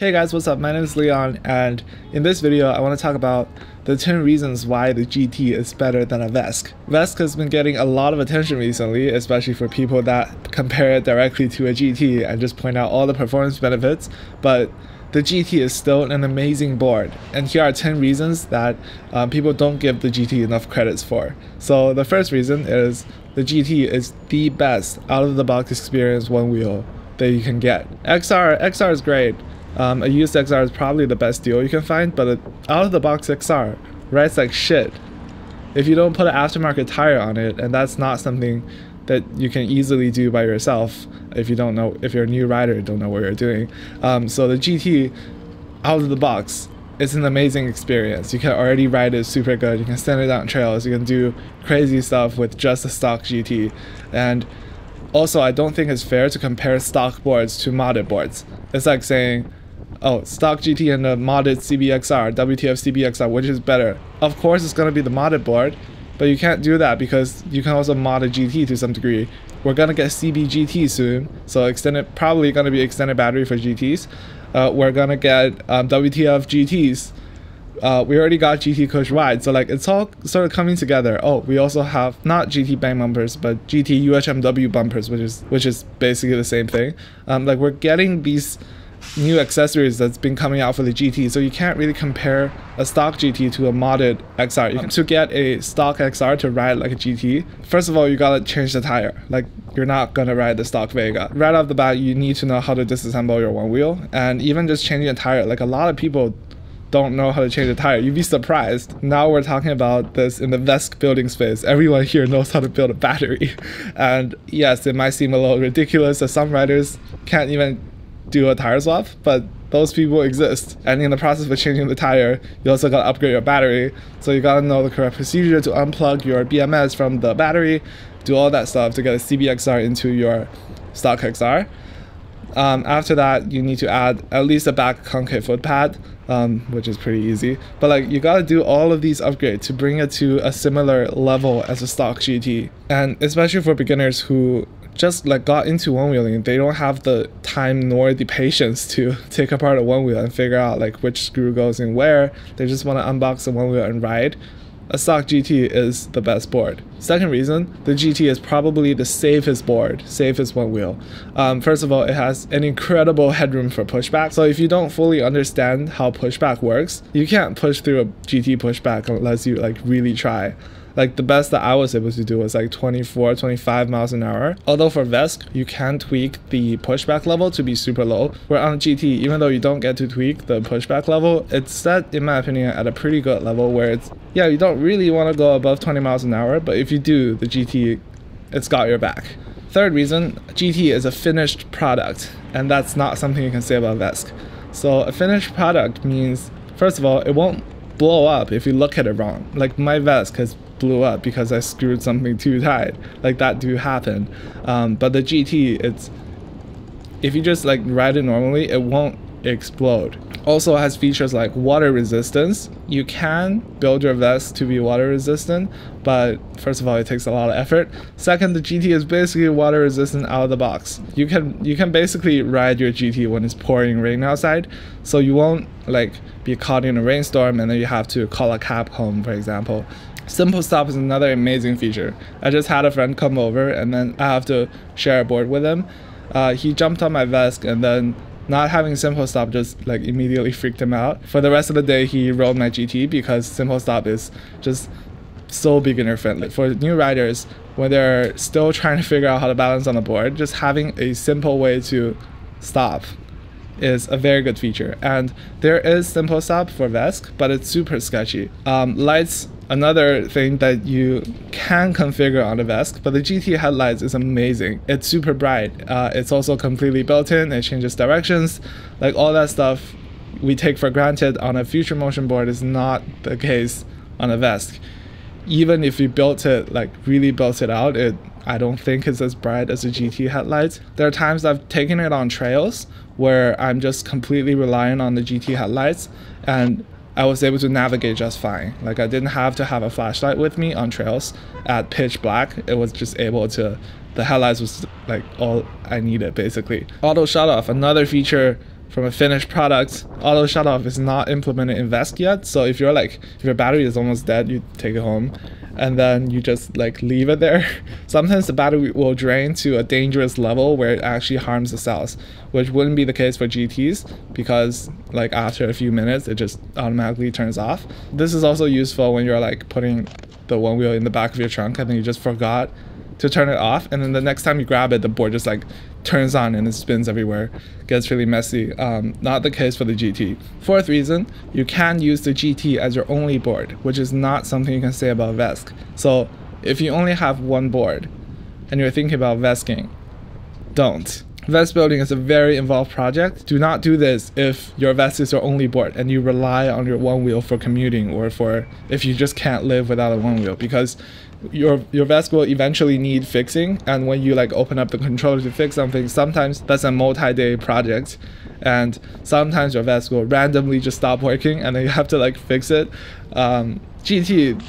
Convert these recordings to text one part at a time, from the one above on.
Hey guys, what's up? My name is Leon and in this video I want to talk about the 10 reasons why the GT is better than a VESC. VESC has been getting a lot of attention recently, especially for people that compare it directly to a GT and just point out all the performance benefits, but the GT is still an amazing board. And here are 10 reasons that um, people don't give the GT enough credits for. So the first reason is the GT is the best out of the box experience one wheel that you can get. XR, XR is great, um, a used XR is probably the best deal you can find, but an out of the box XR rides like shit. If you don't put an aftermarket tire on it, and that's not something that you can easily do by yourself if you don't know if you're a new rider don't know what you're doing. Um, so the GT out of the box it's an amazing experience. You can already ride it super good. You can send it out trails. You can do crazy stuff with just a stock GT. And also, I don't think it's fair to compare stock boards to modded boards. It's like saying, oh, stock GT and the modded CBXR, WTF CBXR, which is better? Of course, it's going to be the modded board, but you can't do that because you can also mod a GT to some degree. We're going to get CBGT soon, so extended, probably going to be extended battery for GTs. Uh, we're going to get um, WTF GTs. Uh, we already got GT Kush Wide, so like it's all sort of coming together. Oh, we also have not GT bank bumpers, but GT UHMW bumpers, which is which is basically the same thing. Um, like we're getting these new accessories that's been coming out for the GT. So you can't really compare a stock GT to a modded XR. You can, to get a stock XR to ride like a GT, first of all, you gotta change the tire. Like you're not gonna ride the stock Vega. Right off the bat, you need to know how to disassemble your one wheel. And even just changing a tire, like a lot of people don't know how to change a tire. You'd be surprised. Now we're talking about this in the VESC building space. Everyone here knows how to build a battery. And yes, it might seem a little ridiculous that some riders can't even do a tire swap, but those people exist. And in the process of changing the tire, you also gotta upgrade your battery. So you gotta know the correct procedure to unplug your BMS from the battery, do all that stuff to get a CBXR into your stock XR. Um, after that, you need to add at least a back concave foot pad, um, which is pretty easy. But like you gotta do all of these upgrades to bring it to a similar level as a stock GT. And especially for beginners who just like got into one wheeling, they don't have the time nor the patience to take apart a one wheel and figure out like which screw goes in where. They just want to unbox the one wheel and ride. A stock GT is the best board. Second reason, the GT is probably the safest board, safest one wheel. Um, first of all, it has an incredible headroom for pushback. So if you don't fully understand how pushback works, you can't push through a GT pushback unless you like really try like the best that I was able to do was like 24, 25 miles an hour. Although for VESC, you can tweak the pushback level to be super low. Where on GT, even though you don't get to tweak the pushback level, it's set, in my opinion, at a pretty good level where it's, yeah, you don't really want to go above 20 miles an hour, but if you do, the GT, it's got your back. Third reason, GT is a finished product, and that's not something you can say about VESC. So a finished product means, first of all, it won't blow up if you look at it wrong. Like my VESC has blew up because I screwed something too tight. Like that do happen. Um, but the GT, it's if you just like ride it normally, it won't explode. Also has features like water resistance. You can build your VESC to be water resistant, but first of all, it takes a lot of effort. Second, the GT is basically water resistant out of the box. You can you can basically ride your GT when it's pouring rain outside, so you won't like be caught in a rainstorm and then you have to call a cab home, for example. Simple Stop is another amazing feature. I just had a friend come over and then I have to share a board with him. Uh, he jumped on my VESC and then not having Simple Stop just like immediately freaked him out. For the rest of the day, he rode my GT because Simple Stop is just so beginner friendly. For new riders, when they're still trying to figure out how to balance on the board, just having a simple way to stop is a very good feature. And there is Simple Stop for VESC, but it's super sketchy. Um, lights Another thing that you can configure on the VESC, but the GT headlights is amazing. It's super bright. Uh, it's also completely built in. It changes directions. Like all that stuff we take for granted on a future motion board is not the case on a VESC. Even if you built it, like really built it out, it I don't think it's as bright as the GT headlights. There are times I've taken it on trails where I'm just completely relying on the GT headlights and I was able to navigate just fine. Like I didn't have to have a flashlight with me on trails at pitch black. It was just able to, the headlights was like all I needed basically. Auto shut off, another feature from a finished product. Auto shut off is not implemented in VESC yet. So if you're like, if your battery is almost dead, you take it home and then you just like leave it there. Sometimes the battery will drain to a dangerous level where it actually harms the cells, which wouldn't be the case for GTs because like after a few minutes, it just automatically turns off. This is also useful when you're like putting the one wheel in the back of your trunk and then you just forgot to turn it off and then the next time you grab it the board just like turns on and it spins everywhere. Gets really messy. Um, not the case for the gt fourth reason you can use the gt as your only board which is not something you can say about VESC. So if you only have one board and you're thinking about VESCing don't VESC building is a very involved project. Do not do this if your VESC is your only board and you rely on your one wheel for commuting or for if you just can't live without a one wheel because your your VESC will eventually need fixing and when you like open up the controller to fix something sometimes that's a multi-day project and sometimes your VESC will randomly just stop working and then you have to like fix it um, gt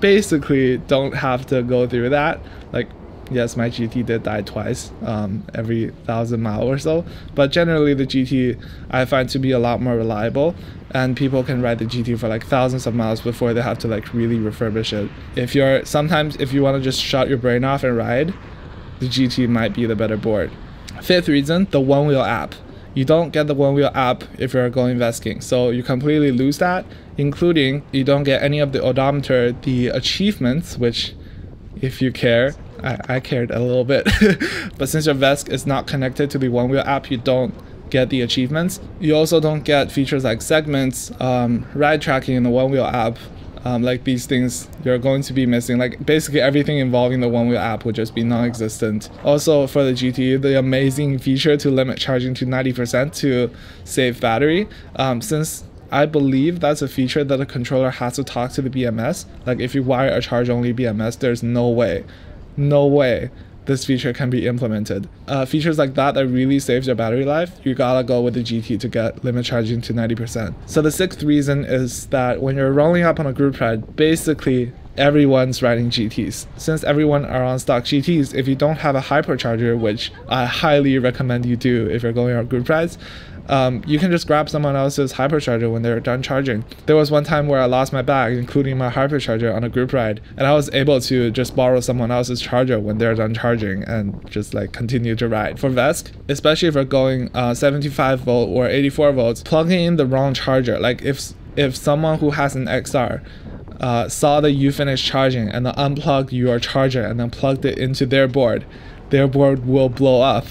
basically don't have to go through that like yes, my GT did die twice um, every thousand mile or so, but generally the GT I find to be a lot more reliable, and people can ride the GT for like thousands of miles before they have to like really refurbish it. If you're sometimes if you want to just shut your brain off and ride, the GT might be the better board. Fifth reason, the one wheel app. You don't get the one wheel app if you're going VESCing, so you completely lose that, including you don't get any of the odometer, the achievements, which if you care, I, I cared a little bit. but since your VESC is not connected to the One Wheel app, you don't get the achievements. You also don't get features like segments, um, ride tracking in the One Wheel app. Um, like these things you're going to be missing. Like basically everything involving the One Wheel app would just be non-existent. Also for the GT, the amazing feature to limit charging to 90% to save battery. Um, since I believe that's a feature that the controller has to talk to the BMS. Like if you wire a charge only BMS, there's no way no way this feature can be implemented. Uh, features like that that really saves your battery life, you gotta go with the GT to get limit charging to 90%. So the sixth reason is that when you're rolling up on a group ride, basically everyone's riding GTs. Since everyone are on stock GTs, if you don't have a hypercharger, which I highly recommend you do if you're going on group rides, um, you can just grab someone else's hypercharger when they're done charging. There was one time where I lost my bag, including my hypercharger, on a group ride, and I was able to just borrow someone else's charger when they're done charging and just like continue to ride. For VESC, especially if you're going uh, 75 volt or 84 volts, plugging in the wrong charger, like if if someone who has an XR uh, saw that you finished charging and then unplugged your charger and then plugged it into their board, their board will blow up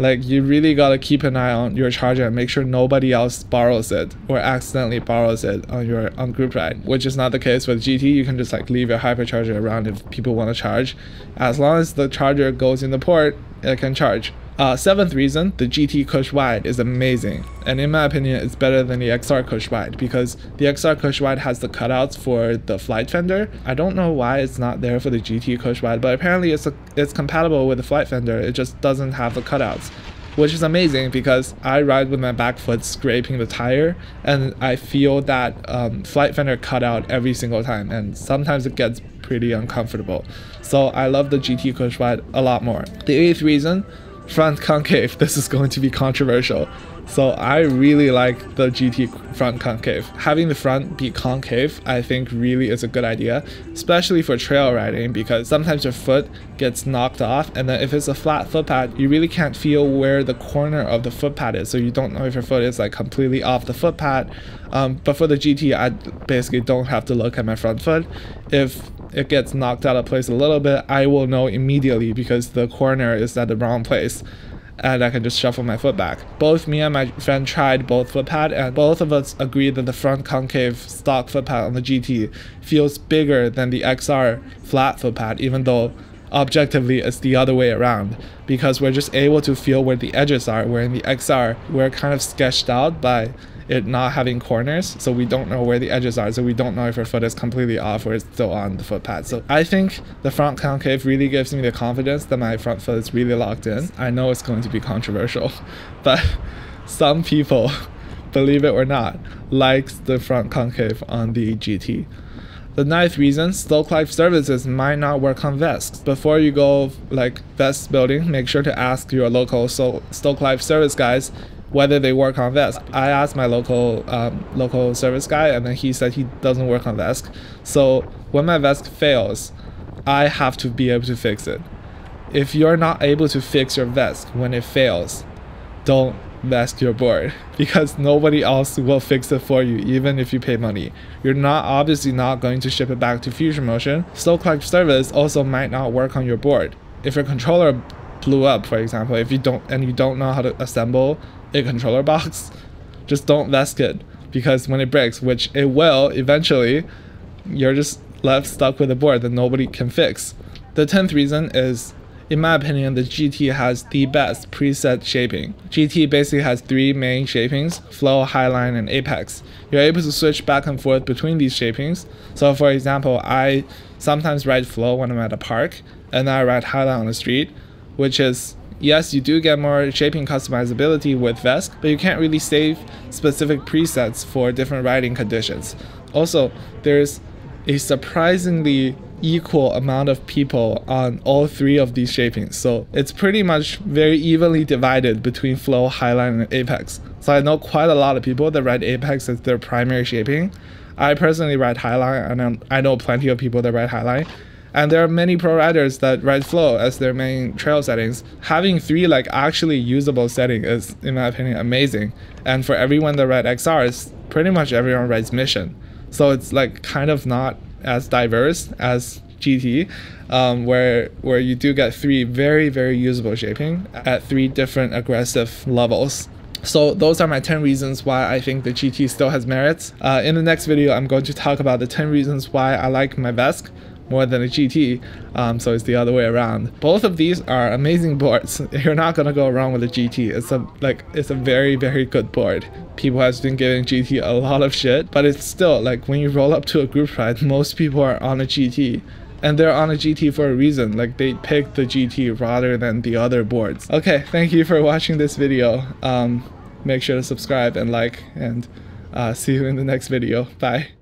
like you really gotta keep an eye on your charger and make sure nobody else borrows it or accidentally borrows it on your on group ride, which is not the case with GT. You can just like leave your hypercharger around if people want to charge. As long as the charger goes in the port, it can charge. Uh, seventh reason, the GT Kush Wide is amazing, and in my opinion, it's better than the XR Kush Wide because the XR Kush Wide has the cutouts for the flight fender. I don't know why it's not there for the GT Kush Wide, but apparently it's a, it's compatible with the flight fender. It just doesn't have the cutouts, which is amazing because I ride with my back foot scraping the tire, and I feel that um, flight fender cutout every single time, and sometimes it gets pretty uncomfortable. So I love the GT Cush Wide a lot more. The eighth reason front concave. This is going to be controversial. So I really like the GT front concave. Having the front be concave, I think really is a good idea, especially for trail riding because sometimes your foot gets knocked off and then if it's a flat foot pad, you really can't feel where the corner of the foot pad is. So you don't know if your foot is like completely off the foot pad. Um, but for the GT, I basically don't have to look at my front foot. If it gets knocked out of place a little bit, I will know immediately because the corner is at the wrong place and I can just shuffle my foot back. Both me and my friend tried both foot pad and both of us agreed that the front concave stock foot pad on the GT feels bigger than the XR flat foot pad even though objectively it's the other way around because we're just able to feel where the edges are where in the XR we're kind of sketched out by it not having corners, so we don't know where the edges are, so we don't know if our foot is completely off or it's still on the foot pad. So I think the front concave really gives me the confidence that my front foot is really locked in. I know it's going to be controversial, but some people, believe it or not, likes the front concave on the GT. The ninth reason, Stoke Life services might not work on VESCs. Before you go like VESC building, make sure to ask your local Stoke Life service guys whether they work on VESC. I asked my local um, local service guy, and then he said he doesn't work on VESC. So when my VESC fails, I have to be able to fix it. If you're not able to fix your VESC when it fails, don't VESC your board because nobody else will fix it for you even if you pay money. You're not obviously not going to ship it back to Future Motion. Slow collect service also might not work on your board. If your controller blew up, for example, if you don't and you don't know how to assemble a controller box, just don't VESC it because when it breaks, which it will eventually, you're just left stuck with a board that nobody can fix. The tenth reason is in my opinion, the GT has the best preset shaping. GT basically has three main shapings, flow, highline, and apex. You're able to switch back and forth between these shapings. So for example, I sometimes ride flow when I'm at a park, and I ride highline on the street, which is Yes, you do get more shaping customizability with VESC, but you can't really save specific presets for different riding conditions. Also, there's a surprisingly equal amount of people on all three of these shapings. So it's pretty much very evenly divided between flow, highline, and apex. So I know quite a lot of people that ride apex as their primary shaping. I personally ride highline, and I know plenty of people that ride highline. And there are many pro riders that ride flow as their main trail settings. Having three like actually usable setting is, in my opinion, amazing. And for everyone that ride XRs, pretty much everyone rides mission. So it's like kind of not as diverse as GT, um, where where you do get three very very usable shaping at three different aggressive levels. So those are my 10 reasons why I think the GT still has merits. Uh, in the next video, I'm going to talk about the 10 reasons why I like my VESC more than a GT, um, so it's the other way around. Both of these are amazing boards. You're not gonna go wrong with a GT. It's a like it's a very very good board. People has been giving GT a lot of shit, but it's still like when you roll up to a group ride, most people are on a GT and they're on a GT for a reason. Like they picked the GT rather than the other boards. Okay, thank you for watching this video. Um, make sure to subscribe and like, and uh, see you in the next video. Bye.